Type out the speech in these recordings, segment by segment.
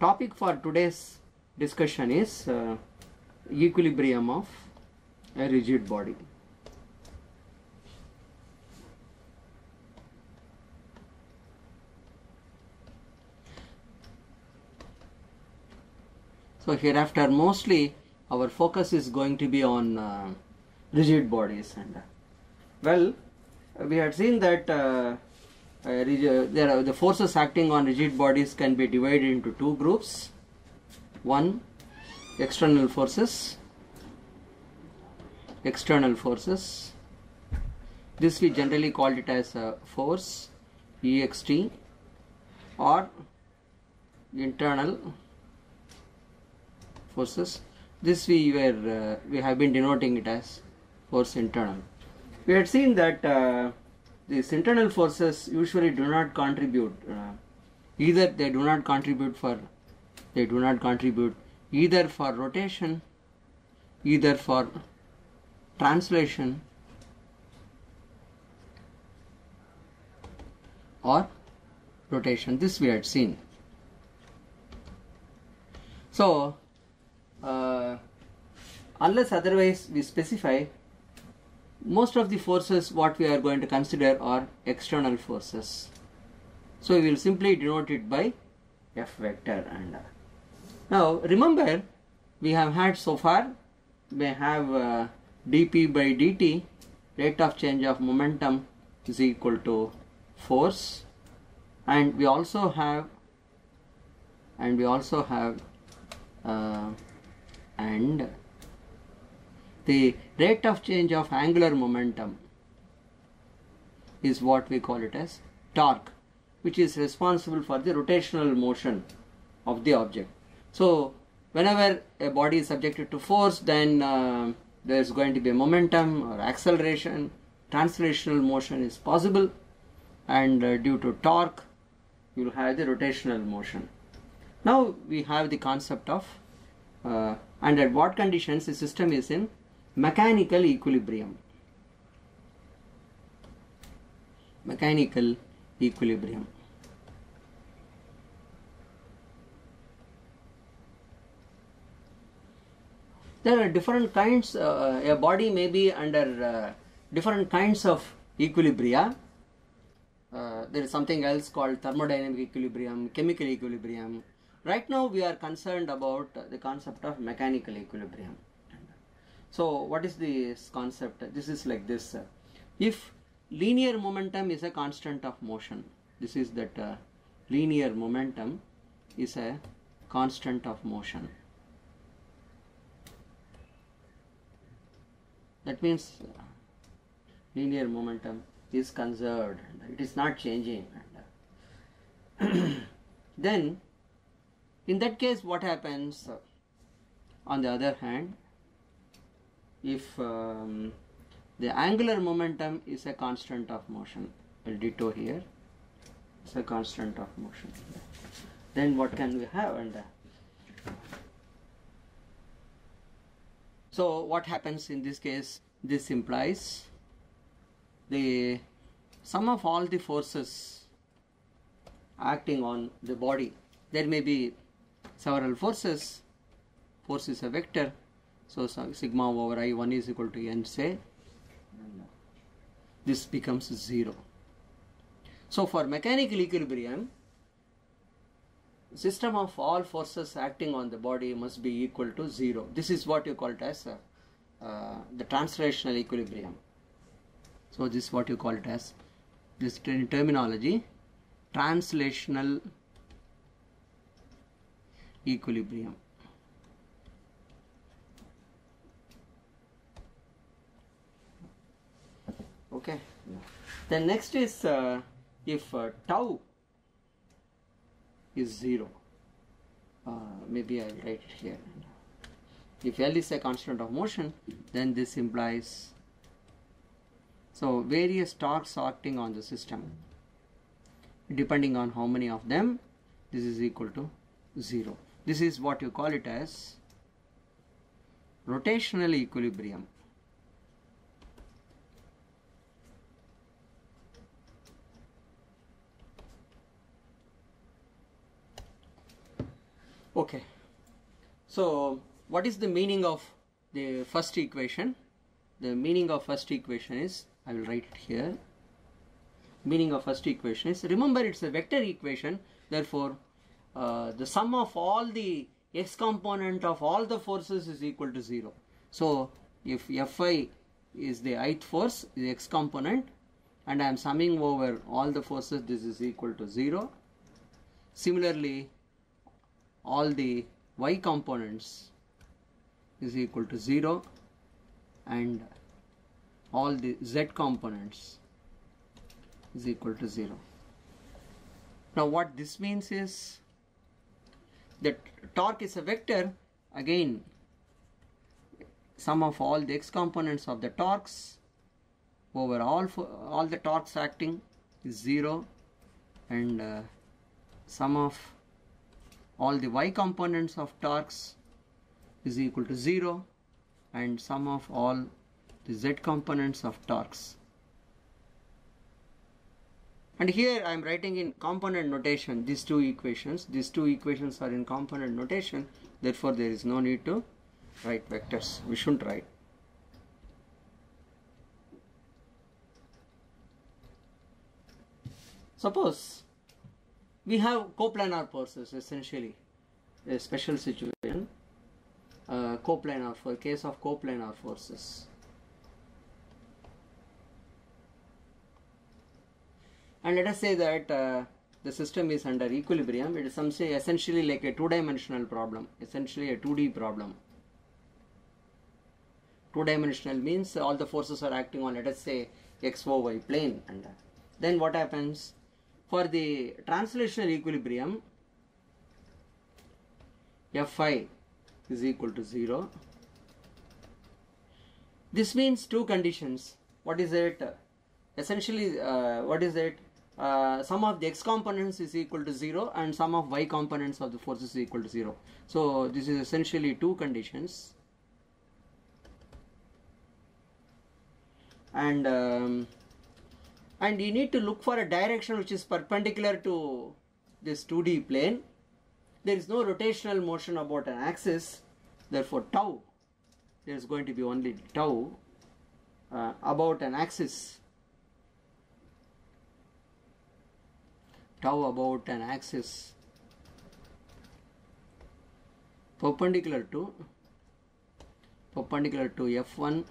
topic for today's discussion is uh, equilibrium of a rigid body. So hereafter mostly our focus is going to be on uh, rigid bodies and uh, well we had seen that uh, there are the forces acting on rigid bodies can be divided into two groups. One external forces. External forces. This we generally called it as a force ext or internal forces. This we were uh, we have been denoting it as force internal. We had seen that uh, these internal forces usually do not contribute uh, either they do not contribute for they do not contribute either for rotation either for translation or rotation. This we had seen. So uh, unless otherwise we specify most of the forces what we are going to consider are external forces. So we will simply denote it by f vector and now remember we have had so far we have uh, dp by dt rate of change of momentum is equal to force. And we also have and we also have uh, and the rate of change of angular momentum is what we call it as torque which is responsible for the rotational motion of the object. So whenever a body is subjected to force then uh, there is going to be a momentum or acceleration. Translational motion is possible. And uh, due to torque you will have the rotational motion. Now we have the concept of uh, under what conditions the system is in mechanical equilibrium. Mechanical equilibrium. There are different kinds uh, a body may be under uh, different kinds of equilibria. Uh, there is something else called thermodynamic equilibrium chemical equilibrium. Right now we are concerned about the concept of mechanical equilibrium so what is this concept? This is like this if linear momentum is a constant of motion this is that uh, linear momentum is a constant of motion. That means uh, linear momentum is conserved. It is not changing. Then in that case what happens uh, on the other hand if um, the angular momentum is a constant of motion I'll here. It's a constant of motion. Then what can we have? And uh, so what happens in this case? This implies the sum of all the forces acting on the body. There may be several forces. Force is a vector so sigma over i1 is equal to n say this becomes 0 so for mechanical equilibrium system of all forces acting on the body must be equal to 0 this is what you call it as uh, uh, the translational equilibrium. So this is what you call it as this terminology translational equilibrium okay. Then next is uh, if uh, tau is 0 uh, maybe I'll write it here. If L is a constant of motion then this implies so various torques acting on the system. Depending on how many of them this is equal to 0 this is what you call it as rotational equilibrium Okay. So, what is the meaning of the first equation? The meaning of first equation is, I will write it here. Meaning of first equation is, remember it's a vector equation, therefore uh, the sum of all the x component of all the forces is equal to 0. So, if Fi is the ith force, the x component, and I am summing over all the forces, this is equal to 0. Similarly, all the y components is equal to 0 and all the z components is equal to 0. Now what this means is that torque is a vector again sum of all the x components of the torques over all all the torques acting is 0 and uh, sum of all the y components of torques is equal to 0 and sum of all the z components of torques. And here I am writing in component notation these two equations. These two equations are in component notation. Therefore, there is no need to write vectors. We shouldn't write. Suppose we have coplanar forces essentially. A special situation uh, coplanar for case of coplanar forces. And let us say that uh, the system is under equilibrium. It is some say essentially like a two dimensional problem essentially a 2d problem. Two dimensional means all the forces are acting on let us say xy plane. And uh, then what happens for the translational equilibrium, Fi is equal to 0. This means two conditions. What is it? Essentially, uh, what is it? Uh, sum of the x components is equal to 0 and sum of y components of the force is equal to 0. So, this is essentially two conditions. And um, and you need to look for a direction which is perpendicular to this 2D plane. There is no rotational motion about an axis, therefore tau, there is going to be only tau uh, about an axis. Tau about an axis perpendicular to perpendicular to F1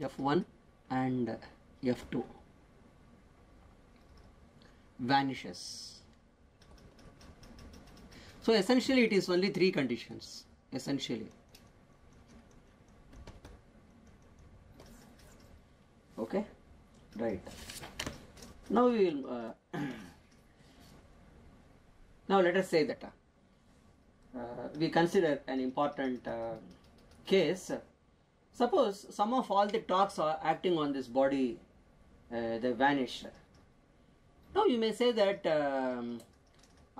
F1 and F2 vanishes. So essentially it is only three conditions essentially. Okay, right. Now we will. Uh, now let us say that uh, we consider an important uh, case Suppose some of all the torques are acting on this body, uh, they vanish. Now you may say that um,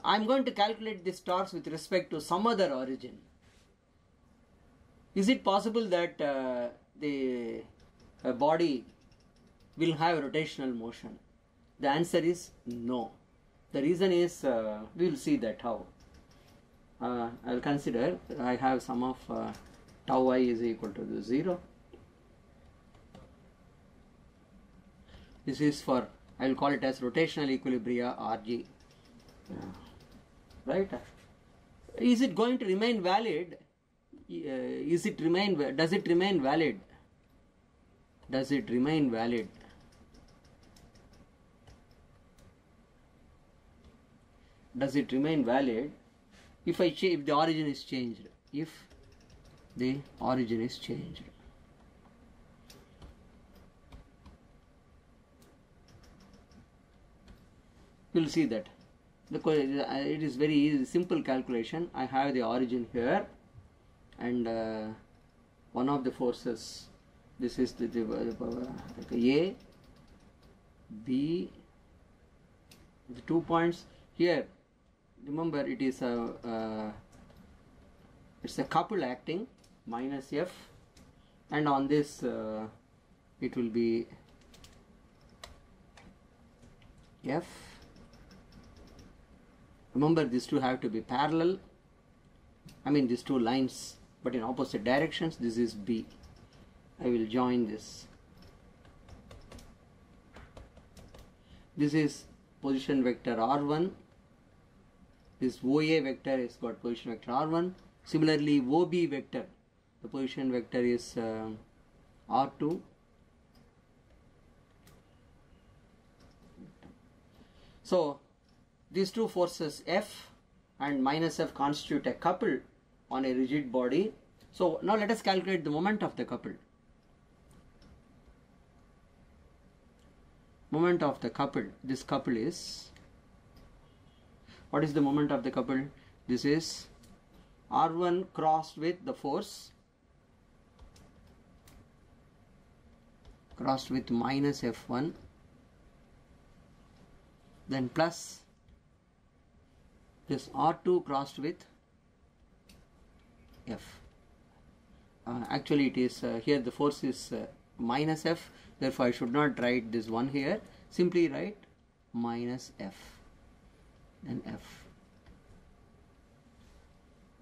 I'm going to calculate this torques with respect to some other origin. Is it possible that uh, the uh, body will have rotational motion? The answer is no. The reason is uh, we will see that how. Uh, I'll consider I have some of uh, tau i is equal to the 0. This is for, I will call it as rotational equilibria Rg. Right? Is it going to remain valid? Uh, is it remain, does it remain valid? Does it remain valid? Does it remain valid if I if the origin is changed? If the origin is changed. You will see that the it is very easy, simple calculation. I have the origin here, and uh, one of the forces. This is the, the, the A, B, the two points here. Remember, it is a uh, it's a couple acting minus f. And on this uh, it will be f. Remember these two have to be parallel. I mean these two lines but in opposite directions this is B. I will join this. This is position vector r1 this OA vector is got position vector r1 similarly OB vector the position vector is uh, r2 so these two forces F and minus F constitute a couple on a rigid body. So now let us calculate the moment of the couple. Moment of the couple. This couple is what is the moment of the couple? This is r1 crossed with the force crossed with minus f1 then plus this r2 crossed with f. Uh, actually it is uh, here the force is uh, minus f. Therefore I should not write this one here. Simply write minus f and f.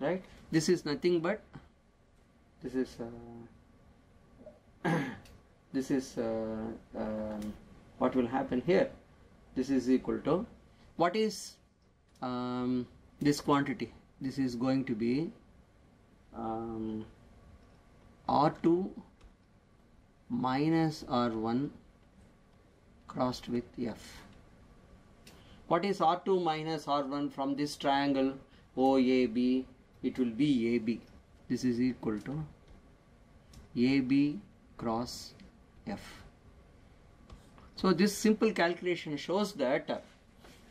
Right? This is nothing but this is uh, this is uh, um, what will happen here. This is equal to what is um, this quantity? This is going to be um, r2 minus r1 crossed with f. What is r2 minus r1 from this triangle? Oab it will be ab this is equal to ab cross f. So this simple calculation shows that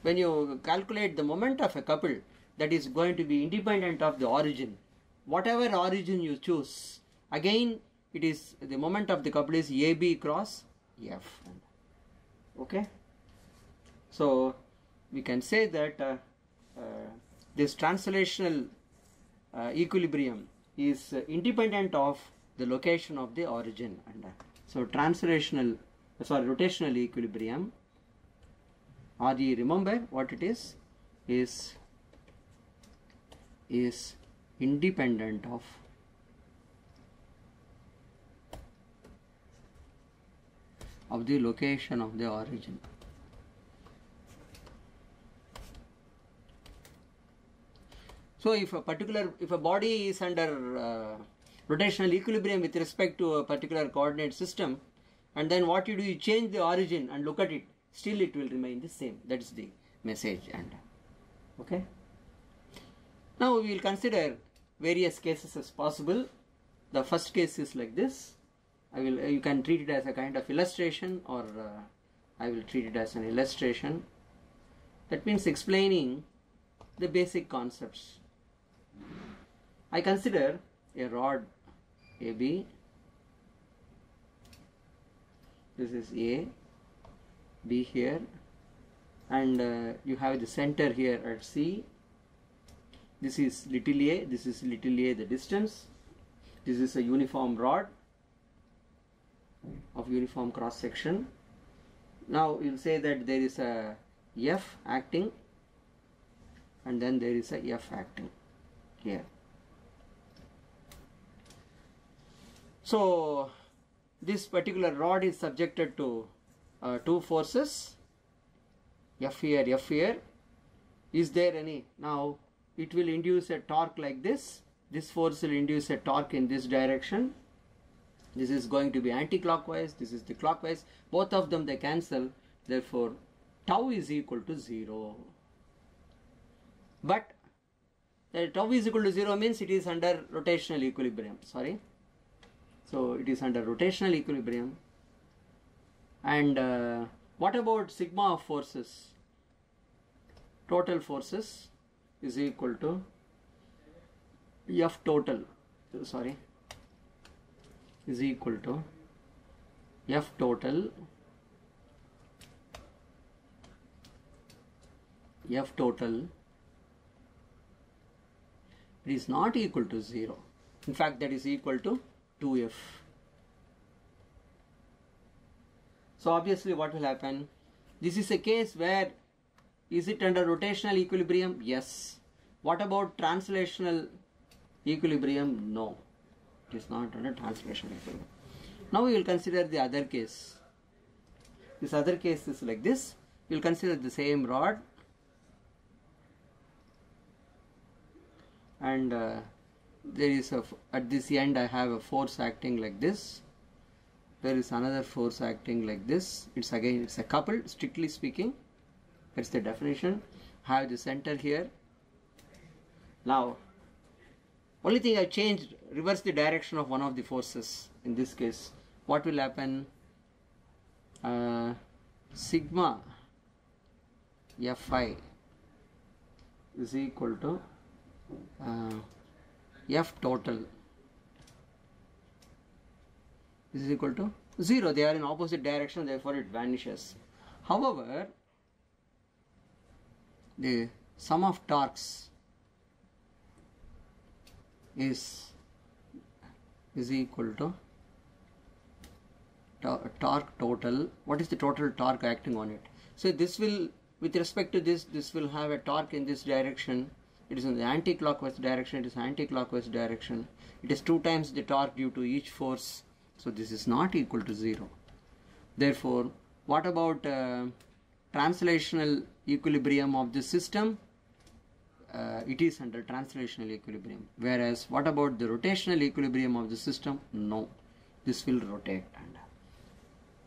when you calculate the moment of a couple that is going to be independent of the origin. Whatever origin you choose again it is the moment of the couple is AB cross F. Okay? So we can say that uh, uh, this translational uh, equilibrium is independent of the location of the origin and so translational sorry rotational equilibrium you remember what it is is is independent of of the location of the origin. So if a particular, if a body is under uh, rotational equilibrium with respect to a particular coordinate system, and then what you do, you change the origin and look at it, still it will remain the same. That is the message. And okay. Now we will consider various cases as possible. The first case is like this. I will you can treat it as a kind of illustration or uh, I will treat it as an illustration that means explaining the basic concepts I consider a rod AB this is A B here and uh, you have the center here at C this is little a this is little a the distance this is a uniform rod of uniform cross section. Now you'll say that there is a F acting and then there is a F acting here. So this particular rod is subjected to uh, two forces. F here, F here. Is there any? Now it will induce a torque like this. This force will induce a torque in this direction. This is going to be anti-clockwise. This is the clockwise. Both of them they cancel. Therefore tau is equal to 0 but the tau is equal to 0 means it is under rotational equilibrium. Sorry so it is under rotational equilibrium. And uh, what about sigma of forces? Total forces is equal to f total sorry is equal to F total F total it is not equal to 0 in fact that is equal to 2f so obviously what will happen this is a case where is it under rotational equilibrium? Yes. What about translational equilibrium? No. It is not under translational equilibrium. Now we will consider the other case. This other case is like this. We will consider the same rod and uh, there is a at this end I have a force acting like this. There is another force acting like this. It's again it's a couple strictly speaking. That's the definition. Have the center here. Now only thing I changed reverse the direction of one of the forces. In this case what will happen? Uh, sigma fi is equal to uh, f total this is equal to 0 they are in opposite direction therefore it vanishes. However the sum of torques is is equal to uh, torque total. What is the total torque acting on it? So this will with respect to this this will have a torque in this direction it is in the anti-clockwise direction it is anti-clockwise direction. It is two times the torque due to each force so this is not equal to zero. Therefore what about uh, translational equilibrium of the system? Uh, it is under translational equilibrium. Whereas what about the rotational equilibrium of the system? No. This will rotate and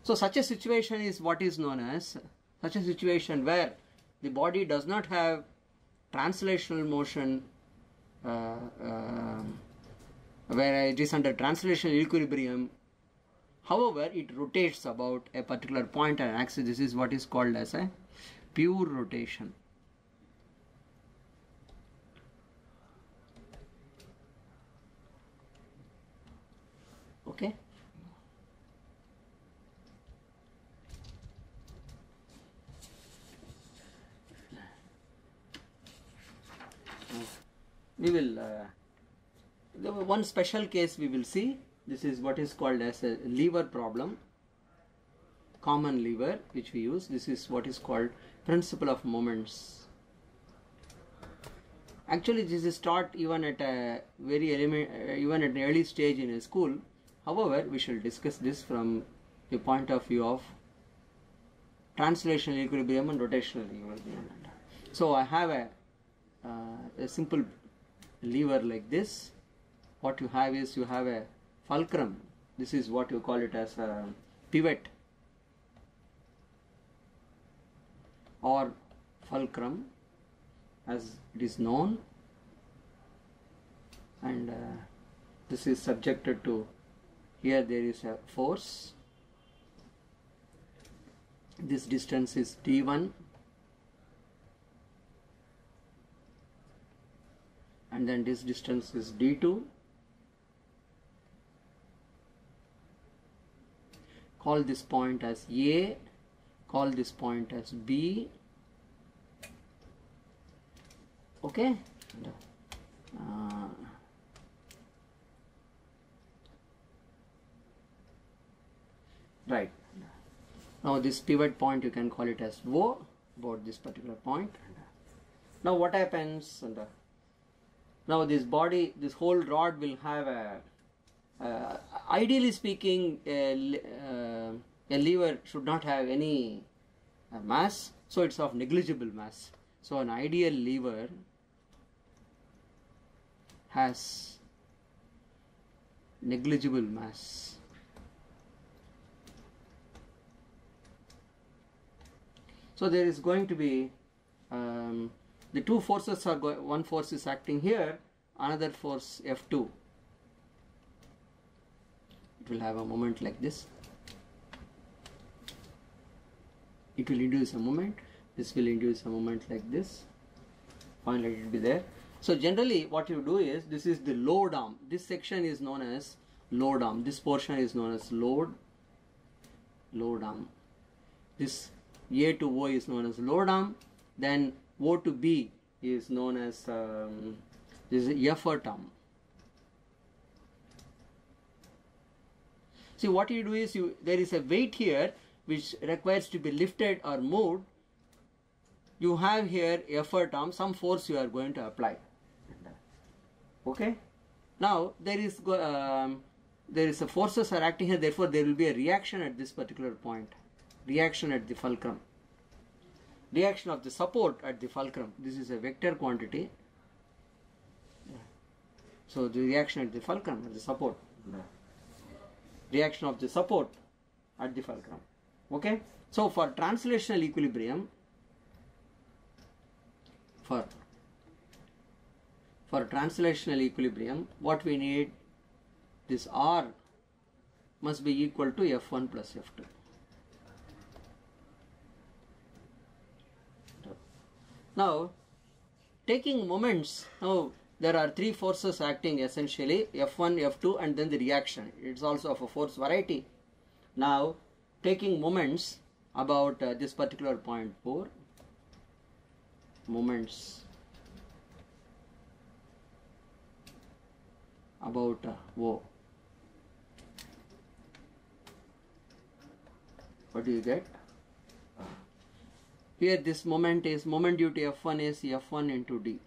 so such a situation is what is known as such a situation where the body does not have translational motion uh, uh, where it is under translational equilibrium. However it rotates about a particular point and axis. This is what is called as a pure rotation okay we will uh, one special case we will see. This is what is called as a lever problem common lever which we use. This is what is called principle of moments. Actually this is taught even at a very element uh, even at an early stage in a school. However we shall discuss this from the point of view of translational equilibrium and rotational equilibrium. So i have a uh, a simple lever like this. What you have is you have a fulcrum. This is what you call it as a pivot or fulcrum as it is known. And uh, this is subjected to here there is a force. This distance is d1 and then this distance is d2 call this point as a call this point as b. Okay? Uh, right. Now this pivot point you can call it as O about this particular point. Now what happens? And now this body, this whole rod will have a, uh, ideally speaking, a, uh, a lever should not have any uh, mass, so it's of negligible mass. So an ideal lever has negligible mass. So there is going to be um, the two forces are going one force is acting here another force F2 it will have a moment like this. It will induce a moment. This will induce a moment like this. Fine let it be there. So generally what you do is this is the load arm. This section is known as load arm. This portion is known as load load arm. This A to O is known as load arm. Then O to B is known as um, this is effort arm. See what you do is you there is a weight here which requires to be lifted or moved you have here effort term, some force you are going to apply. Okay. Now there is um, there is a forces are acting here. Therefore, there will be a reaction at this particular point. Reaction at the fulcrum. Reaction of the support at the fulcrum. This is a vector quantity. So the reaction at the fulcrum, at the support. Reaction of the support at the fulcrum. Okay. So for translational equilibrium, for for translational equilibrium, what we need this R must be equal to F1 plus F2. Now, taking moments, now there are three forces acting essentially F1, F2, and then the reaction. It's also of a force variety. Now, taking moments about uh, this particular point 4, moments about uh, O. What do you get? Here this moment is moment due to F1 is F1 into D.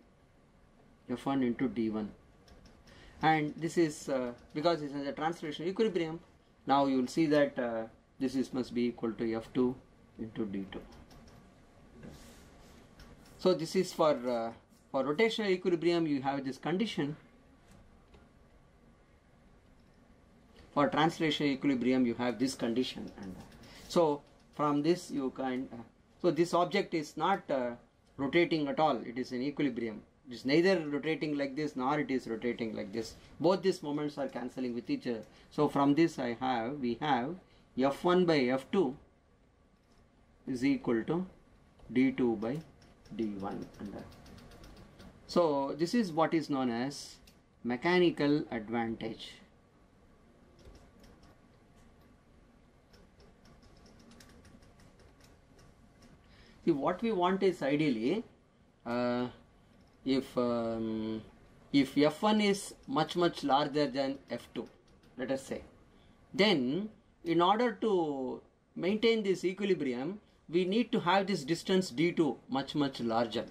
F1 into D1. And this is uh, because this is a translation equilibrium. Now you will see that uh, this is must be equal to F2 into D2. So this is for uh, for rotational equilibrium you have this condition. For translation equilibrium you have this condition and so from this you can uh, so this object is not uh, rotating at all. It is in equilibrium. It is neither rotating like this nor it is rotating like this. Both these moments are cancelling with each other. So from this I have we have f1 by f2 is equal to d2 by d1 and uh, so this is what is known as mechanical advantage See, what we want is ideally, uh, if um, if f1 is much much larger than f2, let us say, then in order to maintain this equilibrium, we need to have this distance d2 much much larger.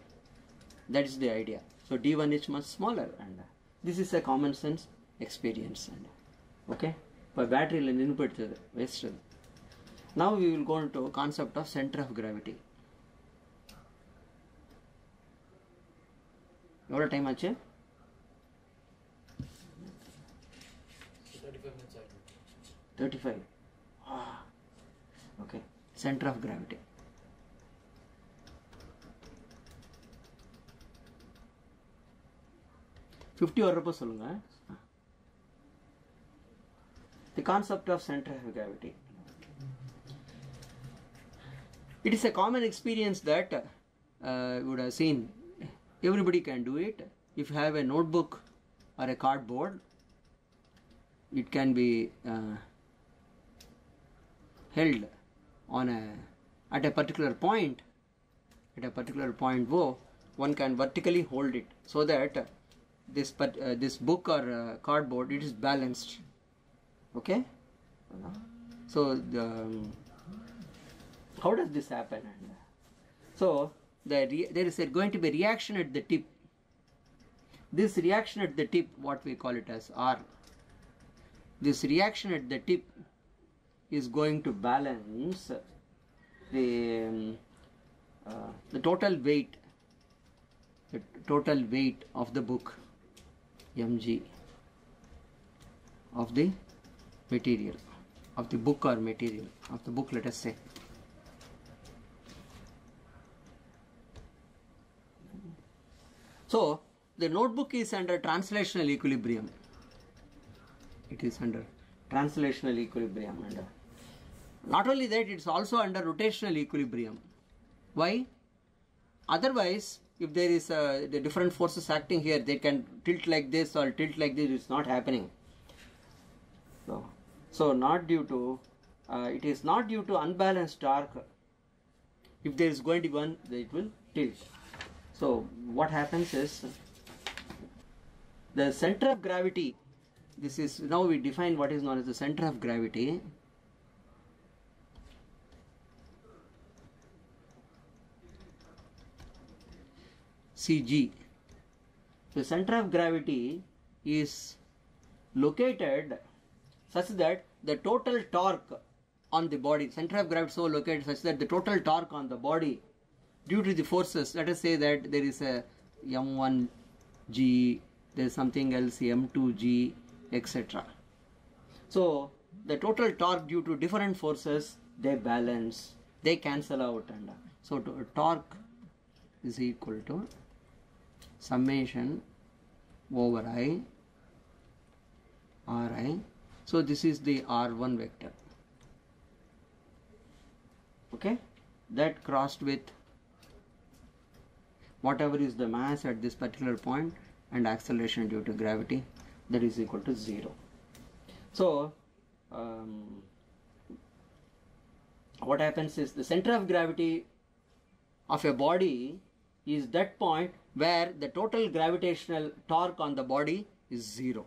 That is the idea. So d1 is much smaller, and this is a common sense experience. And okay, but battery waste. Now we will go into concept of center of gravity. எவ்வளோ time ஆச்சு thirty five okay centre of gravity fifty வர்றப்போ சொல்லுங்க தி concept of centre of gravity it is a common experience that uh, you would have seen everybody can do it. If you have a notebook or a cardboard it can be uh, held on a at a particular point at a particular point wo one can vertically hold it so that this but uh, this book or uh, cardboard it is balanced. Okay? So the um, how does this happen? So the re- there is a, going to be reaction at the tip. This reaction at the tip what we call it as r. This reaction at the tip is going to balance the um, uh, the total weight the total weight of the book mg of the material of the book or material of the book let us say So the notebook is under translational equilibrium. It is under translational equilibrium and uh, not only that it's also under rotational equilibrium. Why? Otherwise, if there is uh, the different forces acting here, they can tilt like this or tilt like this. It's not happening. So, so not due to uh, it is not due to unbalanced torque. If there is going to be one, it will tilt. So what happens is the center of gravity. This is now we define what is known as the center of gravity. CG. The center of gravity is located such that the total torque on the body, center of gravity so located such that the total torque on the body due to the forces, let us say that there is a m1g, there is something else m2g, etc. So the total torque due to different forces they balance, they cancel out, and so to, torque is equal to summation over i ri. So this is the r1 vector. Okay, that crossed with whatever is the mass at this particular point and acceleration due to gravity that is equal to 0. So, um, what happens is the center of gravity of a body is that point where the total gravitational torque on the body is 0.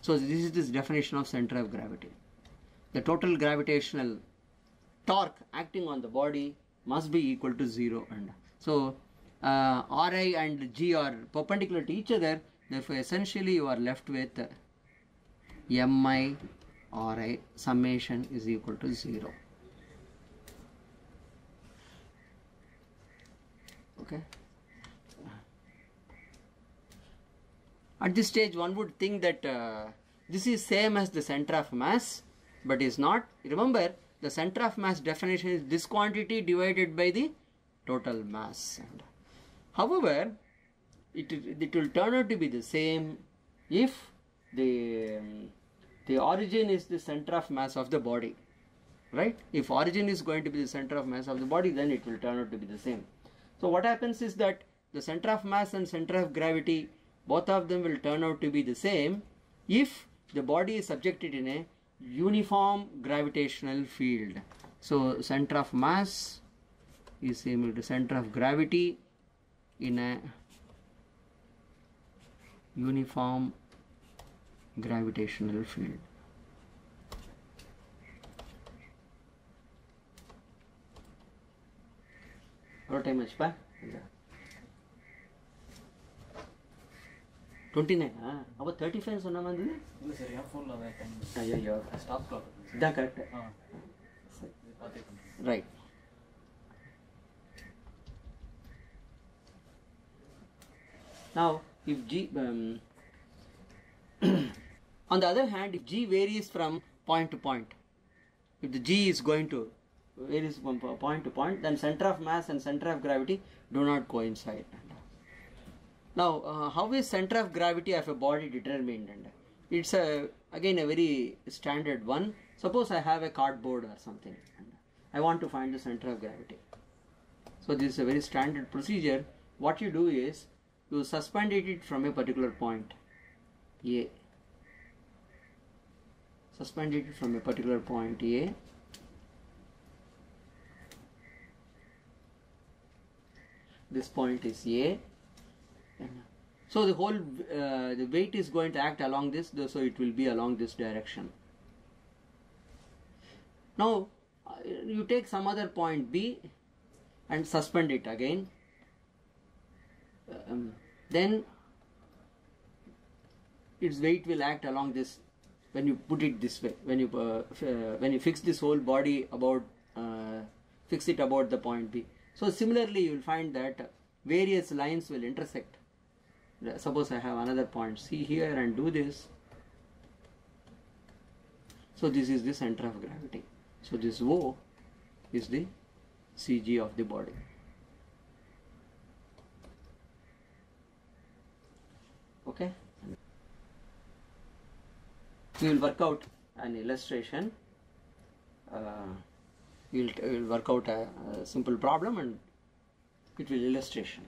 So, this is this definition of center of gravity. The total gravitational torque acting on the body must be equal to 0 and so uh, Ri and G are perpendicular to each other therefore essentially you are left with Mi Ri summation is equal to 0 okay? At this stage one would think that uh, this is same as the center of mass but is not. Remember the center of mass definition is this quantity divided by the total mass However, it, it will turn out to be the same if the, um, the origin is the center of mass of the body. Right? If origin is going to be the center of mass of the body, then it will turn out to be the same. So what happens is that the center of mass and center of gravity, both of them will turn out to be the same if the body is subjected in a uniform gravitational field. So center of mass is equal to center of gravity in a uniform gravitational field. What time is back? Twenty nine 35 thirty five Sonna ಮಂದಿ ಇಲ್ಲ sir ಯಾವ phone ಅಯ್ಯೋ ಅಯ್ಯೋ stop clock ಇದಾ correct ಹಾಂ right Now, if G, um, on the other hand, if G varies from point to point, if the G is going to varies from point to point, then center of mass and center of gravity do not coincide. Now, uh, how is center of gravity of a body determined? It's a again a very standard one. Suppose I have a cardboard or something, I want to find the center of gravity. So this is a very standard procedure. What you do is you suspend it from a particular point, A. suspended it from a particular point A. This point is A. So the whole uh, the weight is going to act along this, so it will be along this direction. Now uh, you take some other point B and suspend it again. Um, then its weight will act along this when you put it this way. When you uh, uh, when you fix this whole body about uh, fix it about the point B. So similarly, you will find that various lines will intersect. Suppose I have another point C here and do this. So this is the center of gravity. So this O is the CG of the body. Okay. We will work out an illustration. Uh, we will we'll work out a, a simple problem and it will illustration.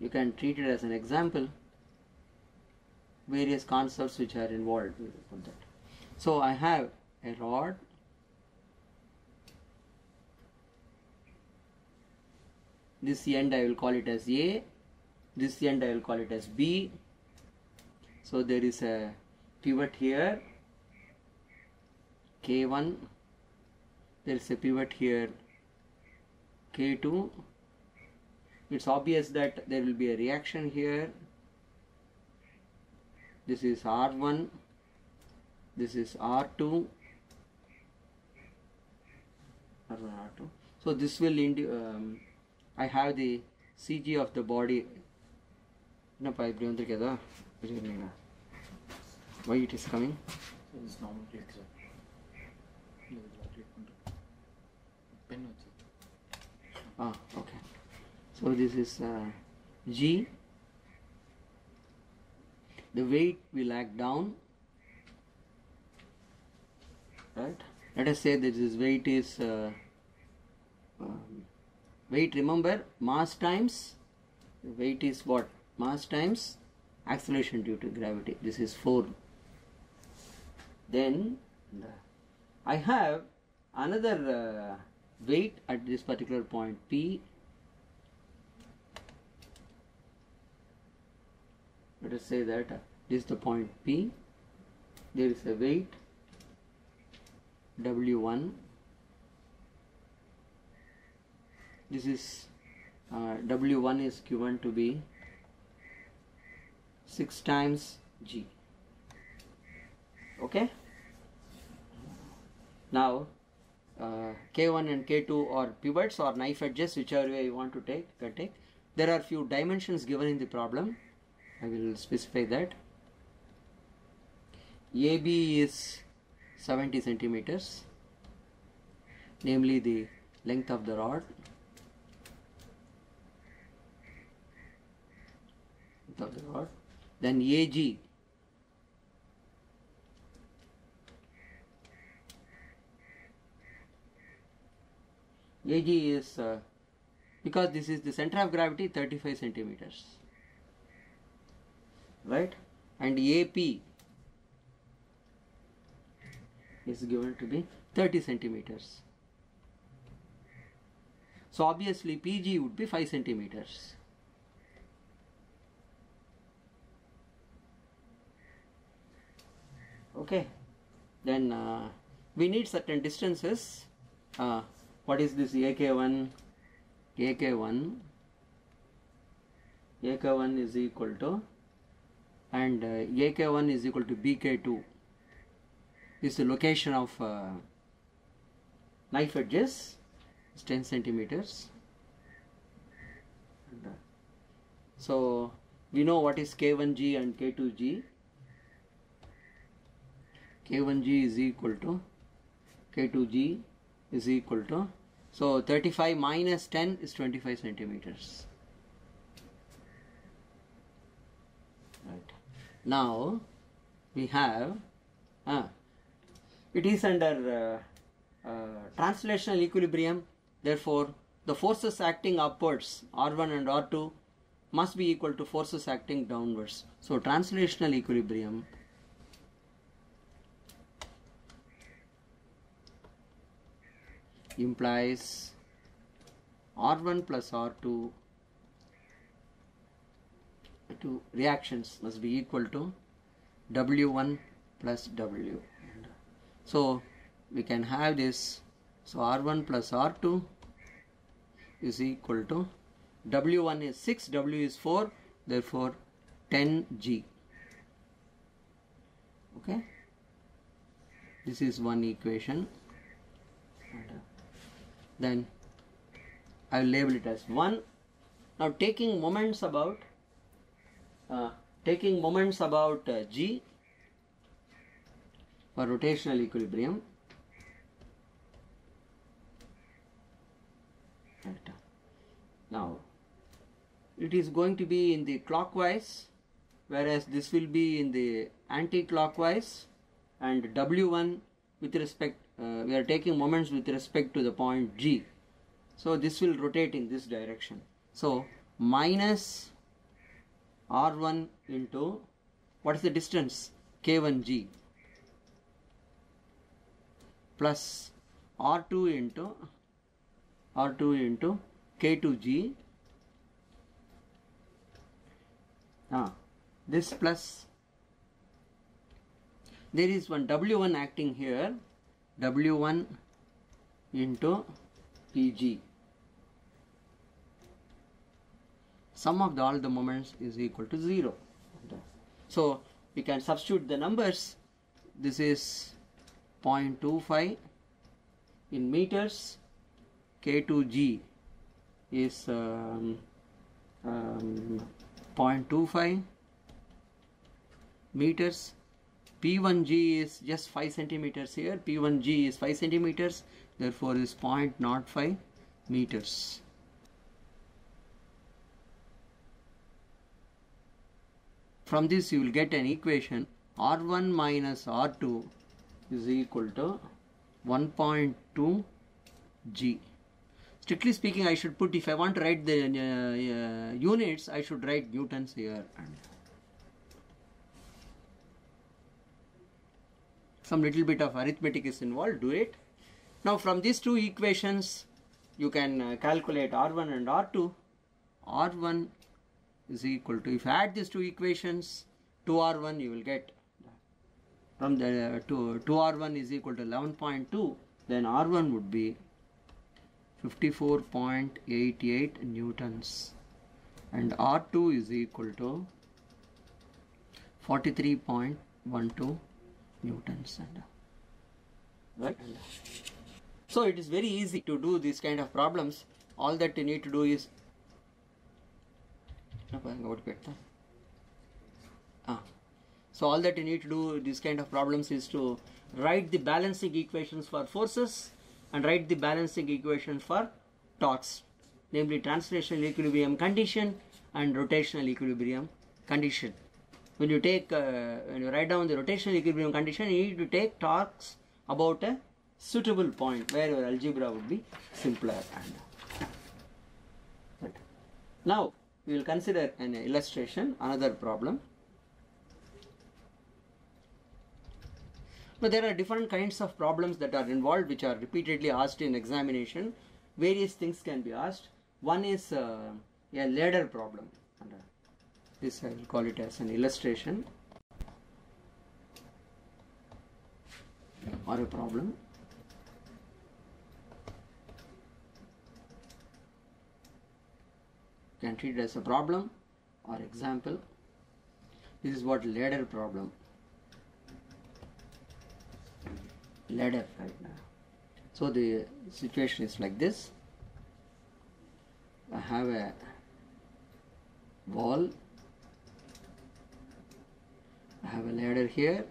You can treat it as an example. Various concepts which are involved. Put that. So I have a rod this end I will call it as A this end I will call it as B so there is a pivot here K1 there is a pivot here K2 it's obvious that there will be a reaction here. This is R1, this is R2, R1, R2. So this will um, I have the CG of the body. என்னப்பா இப்படி வந்திருக்கேதா வச்சுக்கிறீங்களா why it is coming This is normal click, sir. இந்த இதில் click பண்ணுறேன் pen வச்சு Ah, okay. So this is uh, G. The weight will act down. Right? Let us say that this weight is uh, um, weight. Remember, mass times weight is what? Mass times acceleration due to gravity. This is four. Then I have another uh, weight at this particular point P. Let us say that uh, this is the point P. There is a weight W1. This is uh, W1 is given to be 6 times G. Okay? Now, uh, K1 and K2 are pivots or knife edges, whichever way you want to take, can take. There are few dimensions given in the problem. I will specify that. AB is 70 centimeters, namely the length of the rod. Of the rod. Then AG AG is uh, because this is the center of gravity 35 centimeters. Right? And AP is given to be 30 centimeters. So obviously PG would be 5 centimeters okay. Then uh, we need certain distances. Uh, what is this ak1 ak1 ak1 is equal to and uh, ak1 is equal to bk2 this is the location of uh, knife edges it's 10 centimeters uh, so we know what is k1g and k2g k1g is equal to k2g is equal to so 35 minus 10 is 25 centimeters. Right. Now we have uh, it is under uh, uh, translational equilibrium. Therefore the forces acting upwards r1 and r2 must be equal to forces acting downwards. So translational equilibrium implies R1 plus R2 to reactions must be equal to W1 plus W. So we can have this. So R1 plus R2 is equal to W1 is 6, W is 4, therefore 10G. Okay, this is one equation. Then I will label it as 1. Now taking moments about uh, taking moments about uh, G for rotational equilibrium. Now it is going to be in the clockwise whereas this will be in the anti-clockwise and W1 with respect uh, we are taking moments with respect to the point G. So this will rotate in this direction. So minus R1 into what is the distance K1G plus R2 into R2 into K2G. Ah, this plus there is one W1 acting here W1 into PG sum of the, all the moments is equal to 0 so we can substitute the numbers. This is 0.25 in meters. K2g is um, um, 0.25 meters p1g is just 5 centimeters here. P1g is 5 centimeters. Therefore is 0.05 meters. From this you will get an equation. R1 minus r2 is equal to 1.2 g. Strictly speaking I should put if I want to write the uh, uh, units I should write newtons here some little bit of arithmetic is involved do it. Now from these two equations you can uh, calculate r1 and r2 r1 is equal to if you add these two equations 2r1 you will get from the uh, 2, 2r1 is equal to 11.2 then r1 would be 54.88 newtons. And R2 is equal to 43.12 newtons and right so it is very easy to do these kind of problems all that you need to do is ah. so all that you need to do these kind of problems is to write the balancing equations for forces and write the balancing equation for torques, namely translational equilibrium condition and rotational equilibrium condition. When you take, uh, when you write down the rotational equilibrium condition, you need to take torques about a suitable point where your algebra would be simpler. And now we will consider an illustration, another problem. But there are different kinds of problems that are involved which are repeatedly asked in examination. Various things can be asked. One is uh, a ladder problem. This I will call it as an illustration or a problem. Can treat it as a problem or example. This is what ladder problem ladder right now. So the situation is like this. I have a wall. I have a ladder here.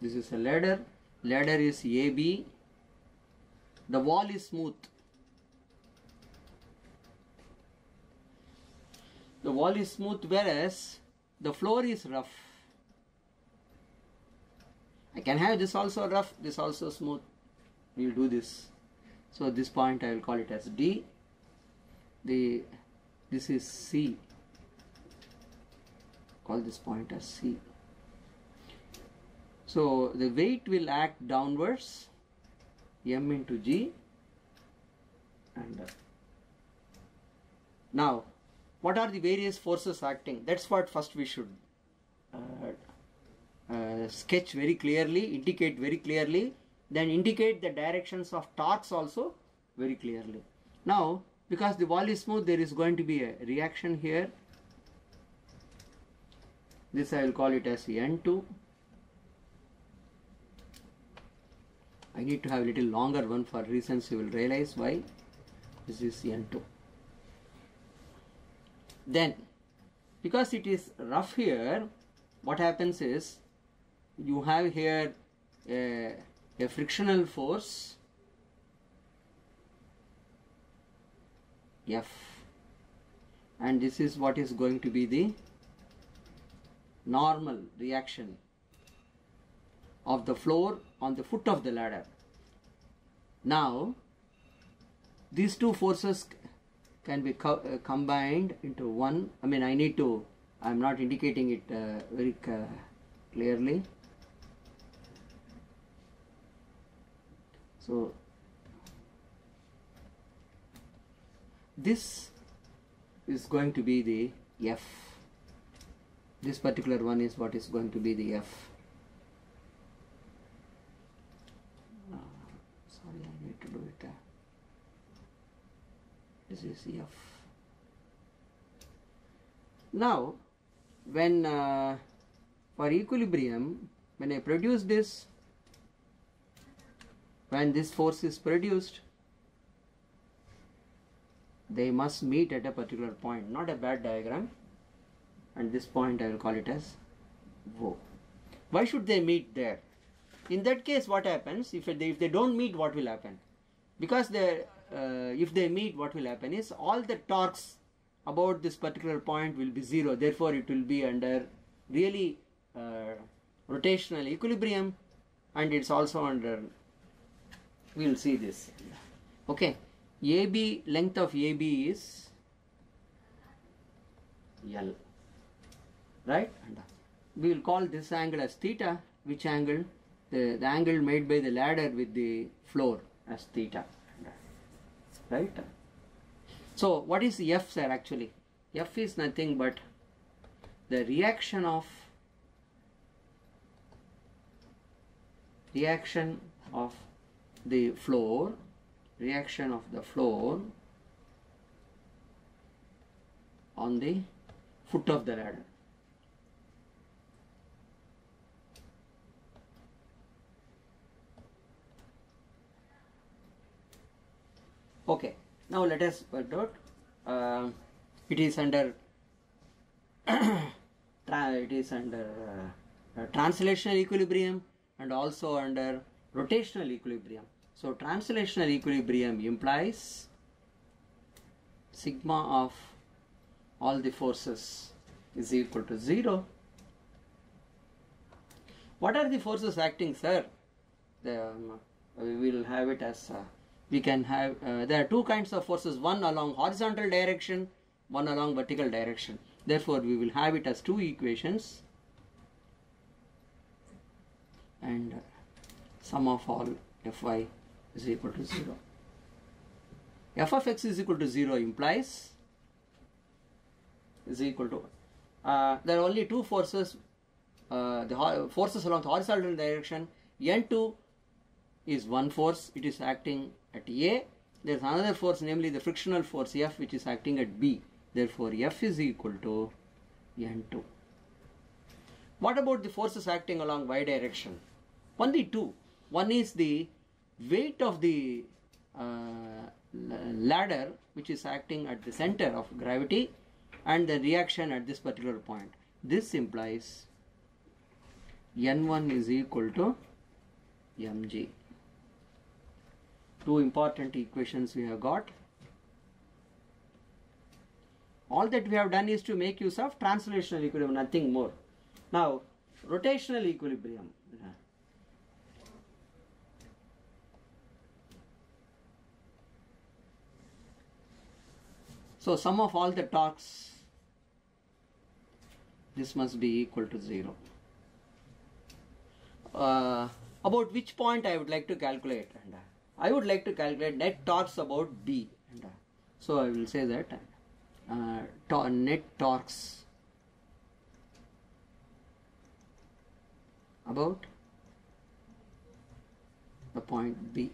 This is a ladder. Ladder is AB. The wall is smooth. The wall is smooth whereas the floor is rough. I can have this also rough, this also smooth. We will do this. So this point I will call it as D. The this is C. Call this point as C. So the weight will act downwards, M into G. And now, what are the various forces acting? That's what first we should uh, uh, sketch very clearly, indicate very clearly, then indicate the directions of torques also very clearly. Now, because the wall is smooth, there is going to be a reaction here. This I will call it as N2. I need to have a little longer one for reasons you will realize why. This is N2. Then, because it is rough here, what happens is you have here a, a frictional force F and this is what is going to be the normal reaction of the floor on the foot of the ladder. Now these two forces can be co uh, combined into one. I mean I need to, I am not indicating it uh, very uh, clearly. So this is going to be the F. This particular one is what is going to be the F. Uh, sorry, I need to do it. Uh, this is F. Now, when uh, for equilibrium, when I produce this, when this force is produced, they must meet at a particular point, not a bad diagram. And this point I will call it as O. Why should they meet there? In that case, what happens if they, if they don't meet? What will happen? Because they, uh, if they meet, what will happen is all the torques about this particular point will be zero. Therefore, it will be under really uh, rotational equilibrium, and it's also under. We will see this. Okay, AB length of AB is L, right? We will call this angle as theta. Which angle? The, the angle made by the ladder with the floor as theta, right? So, what is F, sir? Actually, F is nothing but the reaction of reaction of the floor, reaction of the floor on the foot of the ladder. Okay, now let us work out. Uh, it is under it is under uh, uh, translational equilibrium and also under rotational equilibrium. So translational equilibrium implies sigma of all the forces is equal to zero. What are the forces acting, sir? The, um, we will have it as uh, we can have uh, there are two kinds of forces one along horizontal direction one along vertical direction. Therefore we will have it as two equations. And uh, sum of all fy is equal to 0 f of x is equal to 0 implies is equal to uh, there are only two forces uh, the forces along the horizontal direction. N2 is one force it is acting at A. There is another force, namely the frictional force F, which is acting at B. Therefore, F is equal to N2. What about the forces acting along Y direction? Only two. One is the weight of the uh, ladder, which is acting at the center of gravity, and the reaction at this particular point. This implies N1 is equal to mg two important equations we have got. All that we have done is to make use of translational equilibrium, nothing more. Now, rotational equilibrium. So, sum of all the torques, this must be equal to 0. Uh, about which point I would like to calculate. And, I would like to calculate net torques about B. So I will say that uh, net torques about the point B.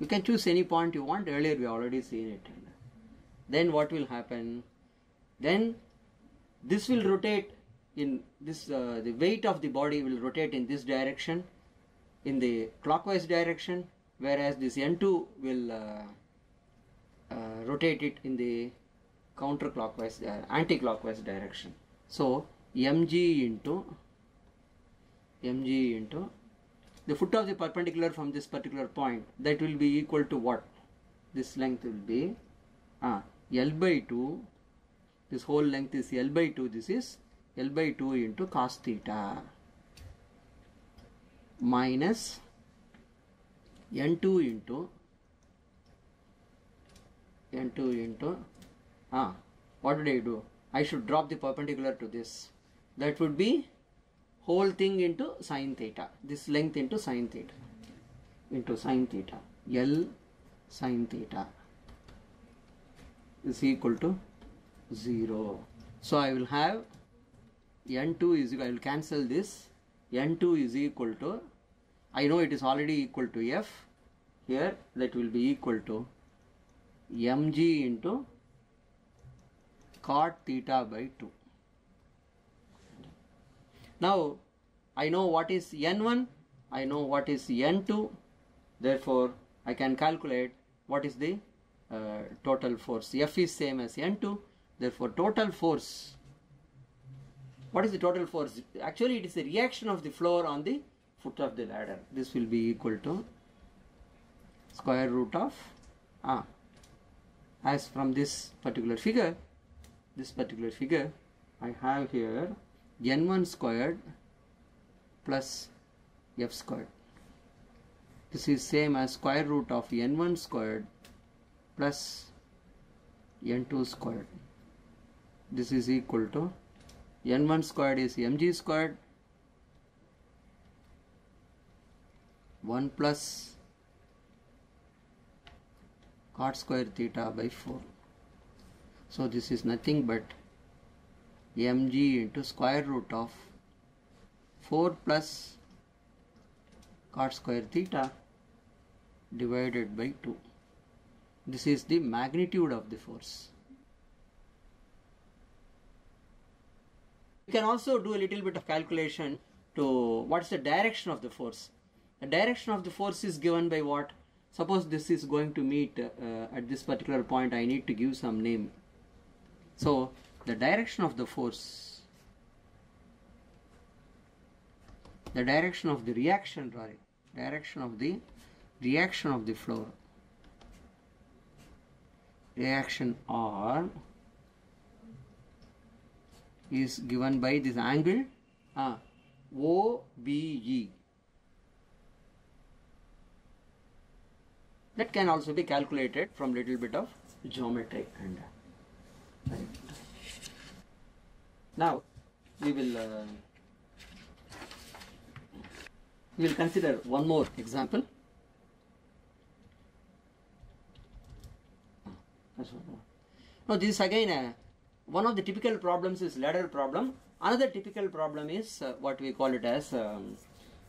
You can choose any point you want. Earlier we already seen it. Then what will happen? Then this will rotate in this. Uh, the weight of the body will rotate in this direction, in the clockwise direction whereas this n2 will uh, uh, rotate it in the counterclockwise uh, anti-clockwise direction. So mg into mg into the foot of the perpendicular from this particular point that will be equal to what? This length will be uh, l by 2 this whole length is l by 2 this is l by 2 into cos theta minus n2 into n2 into ah what did I do? I should drop the perpendicular to this. That would be whole thing into sine theta. This length into sine theta. Into sine theta. L sine theta is equal to 0 so I will have n2 is I will cancel this. N2 is equal to I know it is already equal to f here that will be equal to mg into cot theta by 2. Now I know what is n1, I know what is n2, therefore I can calculate what is the uh, total force. F is same as n2, therefore total force. What is the total force? Actually it is the reaction of the floor on the foot of the ladder. This will be equal to square root of ah, as from this particular figure, this particular figure, I have here n1 squared plus f squared. This is same as square root of n1 squared plus n2 squared. This is equal to n1 squared is mg squared 1 plus cot square theta by 4. So this is nothing but mg into square root of 4 plus cot square theta divided by 2. This is the magnitude of the force. You can also do a little bit of calculation to what is the direction of the force. The direction of the force is given by what? Suppose this is going to meet uh, at this particular point, I need to give some name. So the direction of the force, the direction of the reaction, sorry, direction of the reaction of the floor, reaction R is given by this angle uh, OBE. That can also be calculated from little bit of geometry and now we will uh, we will consider one more example. Now this is again uh, one of the typical problems is ladder problem. Another typical problem is uh, what we call it as um,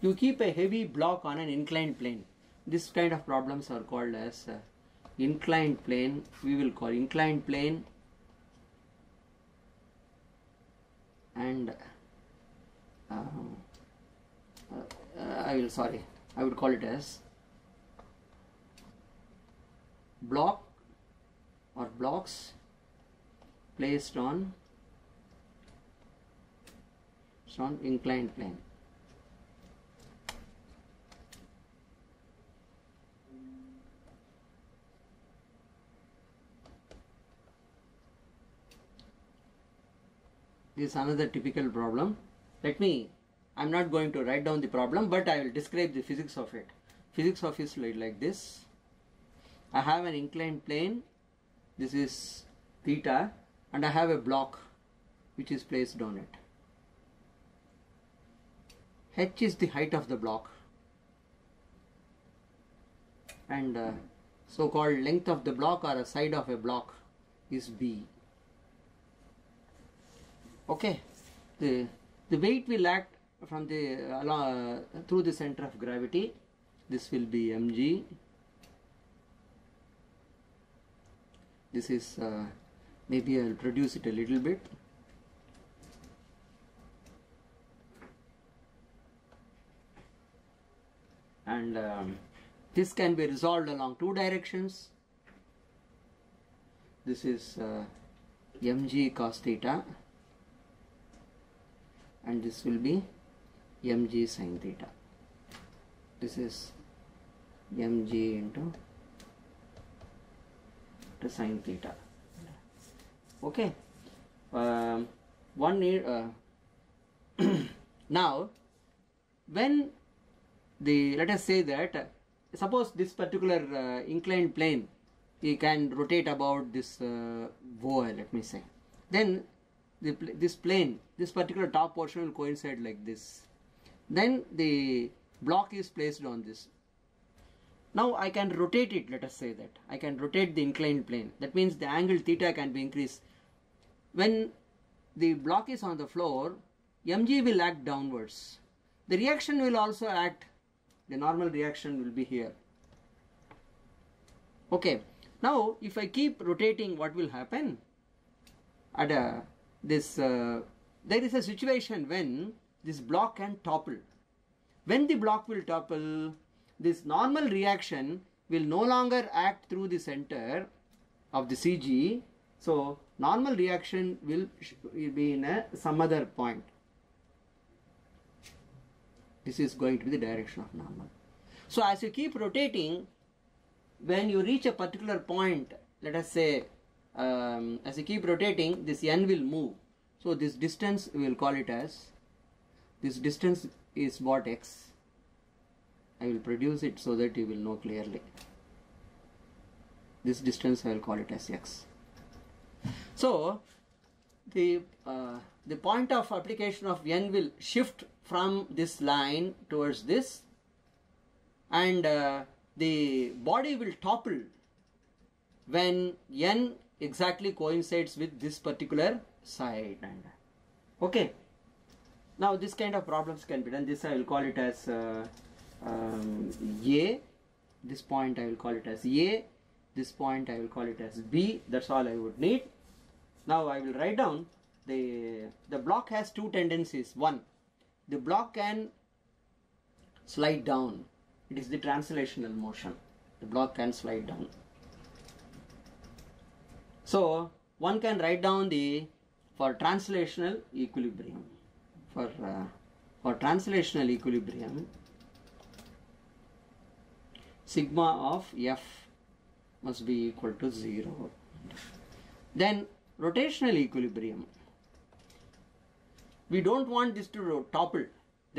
you keep a heavy block on an inclined plane. This kind of problems are called as uh, inclined plane. We will call inclined plane and um, uh, I will sorry I would call it as block or blocks placed on on inclined plane. This is another typical problem. Let me, I am not going to write down the problem, but I will describe the physics of it. Physics of it is like this. I have an inclined plane. This is theta and I have a block which is placed on it. H is the height of the block and uh, so called length of the block or a side of a block is B. Okay, the, the weight will act from the along, uh, through the center of gravity. This will be mg. This is uh, maybe I'll reduce it a little bit and um, this can be resolved along two directions this is uh, mg cos theta and this will be mg sin theta. This is mg into, into sin theta. Okay. Um, one need uh, now when the let us say that uh, suppose this particular uh, inclined plane you can rotate about this uh, let me say. Then the, this plane this particular top portion will coincide like this then the block is placed on this now I can rotate it let us say that I can rotate the inclined plane that means the angle theta can be increased when the block is on the floor, mg will act downwards. The reaction will also act, the normal reaction will be here. Okay, now if I keep rotating, what will happen? at a, this uh, there is a situation when this block can topple. When the block will topple this normal reaction will no longer act through the center of the cg so normal reaction will, be in a some other point. This is going to be the direction of normal. So as you keep rotating when you reach a particular point let us say um, as you keep rotating this n will move. So this distance we will call it as this distance is what x. I will produce it so that you will know clearly. This distance I will call it as x. So the uh, the point of application of n will shift from this line towards this and uh, the body will topple when n exactly coincides with this particular side okay. Now this kind of problems can be done. This i will call it as uh, um, a. This point i will call it as a. This point i will call it as b. That's all i would need. Now i will write down the the block has two tendencies. One the block can slide down. It is the translational motion. The block can slide down so one can write down the for translational equilibrium. For uh, for translational equilibrium sigma of f must be equal to 0 then rotational equilibrium. We don't want this to topple.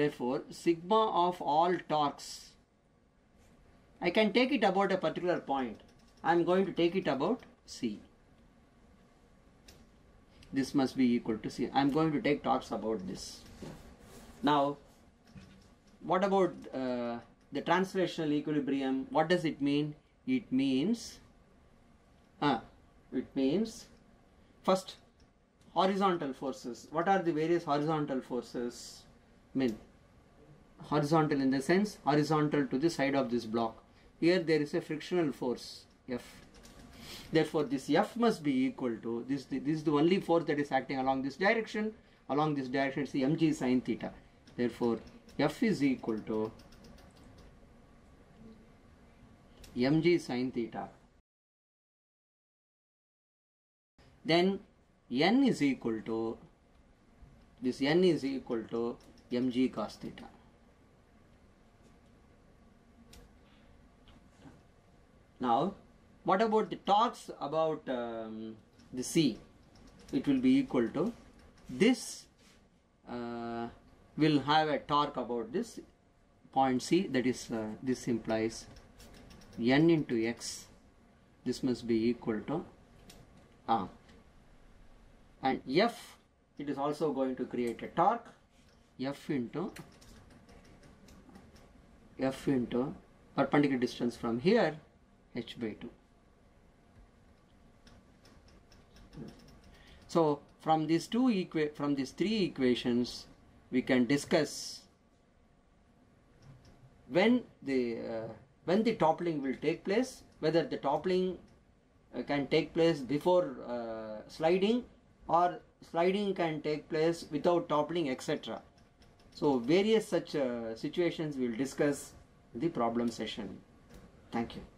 Therefore sigma of all torques. I can take it about a particular point. I am going to take it about C this must be equal to C. I am going to take torques about this. Now what about uh, the translational equilibrium? What does it mean? It means uh, it means first horizontal forces. What are the various horizontal forces mean? Horizontal in the sense horizontal to the side of this block. Here there is a frictional force f therefore this f must be equal to this this is the only force that is acting along this direction. Along this direction it's the mg sine theta. Therefore f is equal to mg sine theta. Then n is equal to this n is equal to mg cos theta. Now what about the torques about um, the c? It will be equal to this uh, will have a torque about this point c that is uh, this implies n into x. This must be equal to ah and f it is also going to create a torque. F into f into perpendicular distance from here h by 2 so from these two equa- from these three equations we can discuss when the uh, when the toppling will take place whether the toppling uh, can take place before uh, sliding or sliding can take place without toppling etc so various such uh, situations we will discuss in the problem session. Thank you